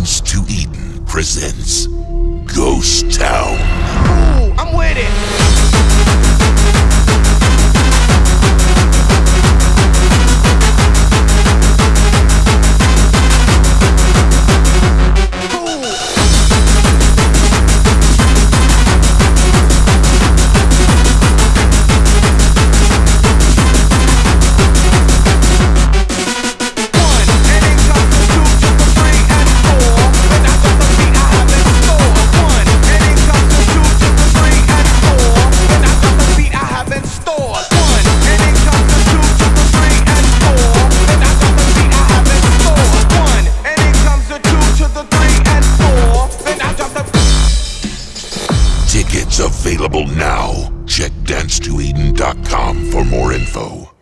Entrance to Eden presents Ghost Available now. Check dance2eden.com for more info.